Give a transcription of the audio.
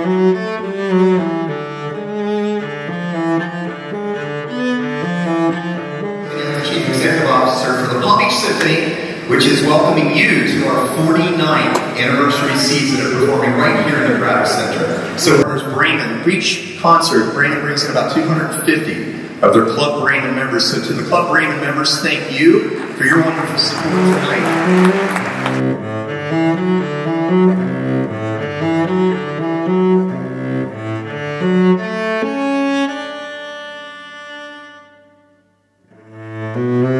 Chief Executive Officer for the Palm Beach Symphony, which is welcoming you to our 49th anniversary season of performing right here in the Kravis Center. So there's Braman. Each concert, Braman brings in about 250 of their Club Braman members. So to the Club Braman members, thank you for your wonderful support tonight. Mm-hmm.